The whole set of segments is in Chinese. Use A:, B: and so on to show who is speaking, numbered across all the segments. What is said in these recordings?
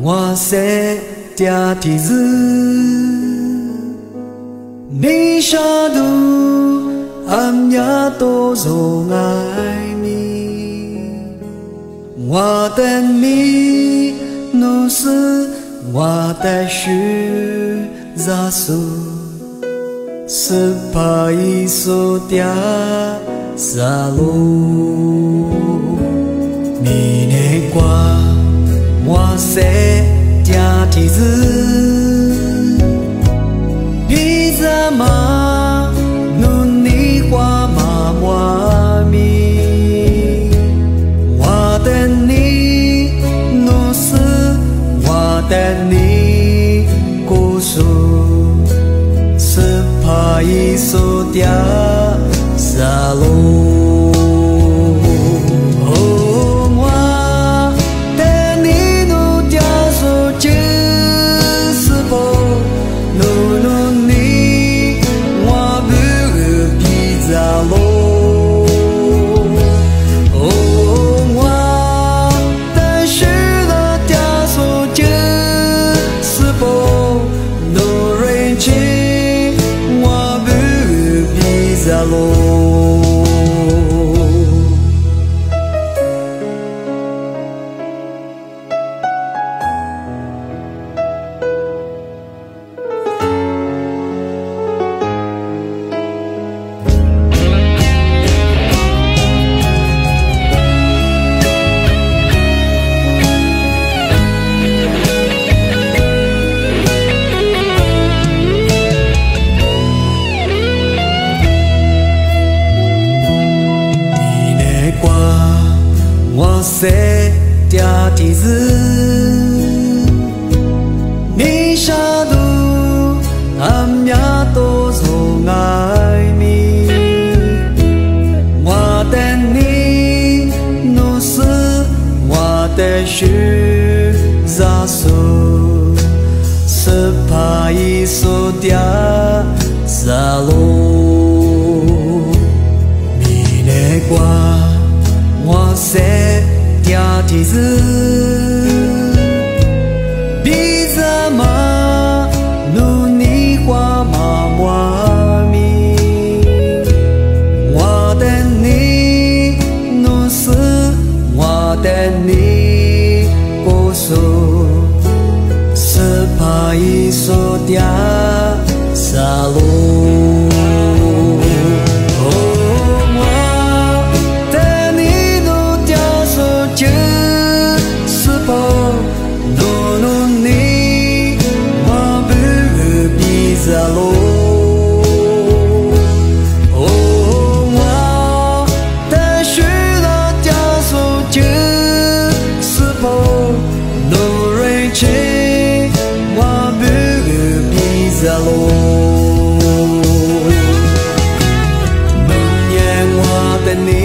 A: 我在家的日，你下度俺呀都容爱你，我等你努是我的许热苏，是怕一手掉沙路，你那瓜。我在家的日，你怎么努力花妈妈咪？我等你努死，我等你故事，是怕一手掉下 alô. sẽ tia thì dư. Ni sha du am ya to zo mi. Wa ten ni no su wa te shu za so se pa i so mi ne qua 家的日，比怎么努力花妈妈咪？我等你努死，我等你过数，是怕一手掉 zalo. Nunye ngoa teni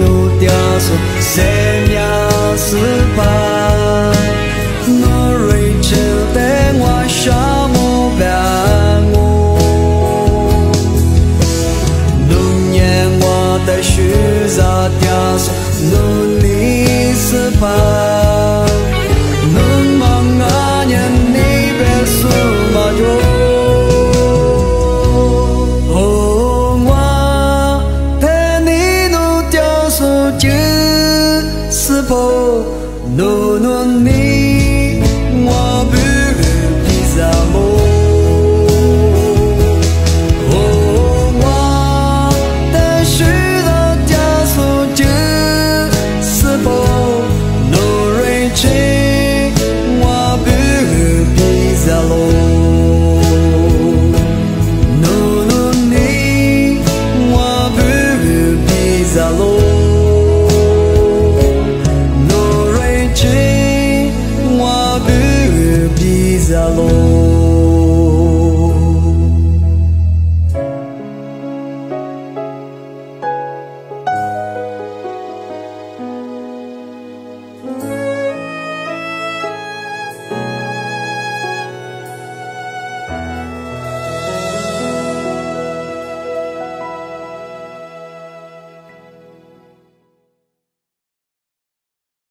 A: nu tia so se mia sư pa Nó rây chê tế ngoa xa mô bè ngô. Nunye ngoa tế shư za tia so invisible, known on me.